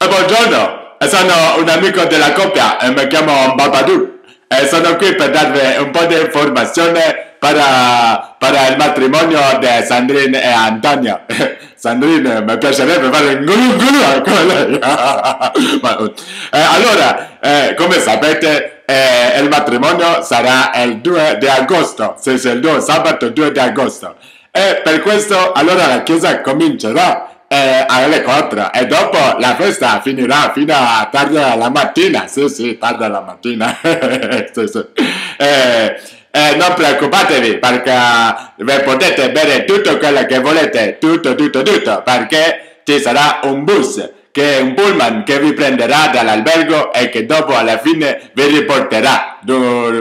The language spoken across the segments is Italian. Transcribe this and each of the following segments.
Eh, buongiorno, sono un amico della coppia e mi chiamo Babadou e sono qui per darvi un po' di informazione per, per il matrimonio di Sandrine e Antonio. Sandrine, mi piacerebbe fare un gulu gulu come lei. Eh, allora, eh, come sapete, eh, il matrimonio sarà il 2 di agosto, sì, il 2, sabato 2 di agosto. E per questo, allora la chiesa comincerà eh, alle 4 e dopo la festa finirà fino a tardi alla mattina. Sì, sì, tardi alla mattina. sì, sì. Eh, eh, non preoccupatevi perché potete bere tutto quello che volete, tutto, tutto, tutto, perché ci sarà un bus che è un pullman che vi prenderà dall'albergo e che dopo alla fine vi riporterà.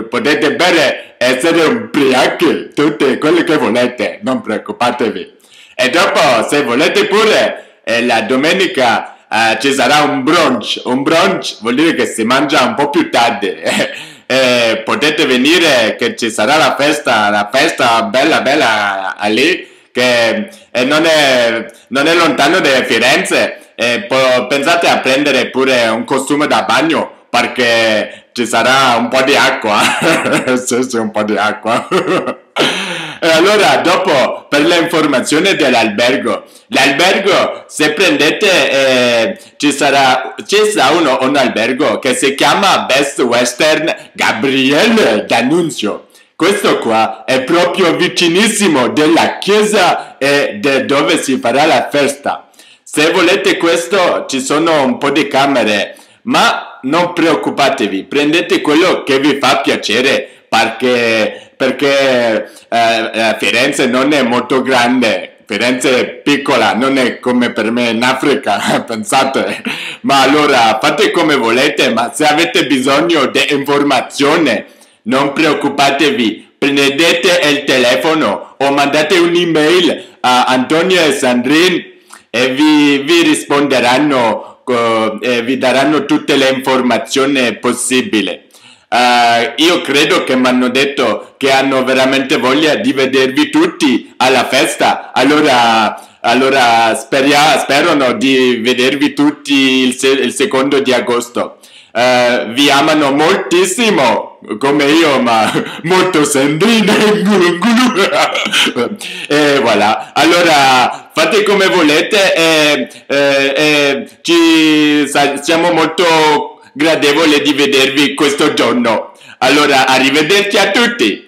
Potete bere e essere ubriachi, tutte quelle che volete, non preoccupatevi. E dopo, se volete pure, eh, la domenica eh, ci sarà un brunch. Un brunch vuol dire che si mangia un po' più tardi. eh, potete venire che ci sarà la festa, la festa bella bella lì, che eh, non, è, non è lontano da Firenze eh, pensate a prendere pure un costume da bagno perché ci sarà un po' di acqua. sì, sì, un po' di acqua. allora, dopo, per l'informazione dell'albergo, l'albergo, se prendete, eh, ci sarà, ci sarà uno, un albergo che si chiama Best Western Gabriele D'Annunzio. Questo qua è proprio vicinissimo della chiesa e de dove si farà la festa. Se volete questo ci sono un po' di camere, ma non preoccupatevi, prendete quello che vi fa piacere perché, perché eh, eh, Firenze non è molto grande. Firenze è piccola, non è come per me in Africa, pensate. Ma allora fate come volete, ma se avete bisogno di informazione, non preoccupatevi, prendete il telefono o mandate un'email a Antonio e Sandrine e vi, vi risponderanno e vi daranno tutte le informazioni possibili. Uh, io credo che mi hanno detto che hanno veramente voglia di vedervi tutti alla festa, allora, allora speria, sperano di vedervi tutti il, se, il secondo di agosto. Uh, vi amano moltissimo come io ma molto sandrine e voilà. Allora fate come volete e, e, e ci siamo molto gradevoli di vedervi questo giorno. Allora arrivederci a tutti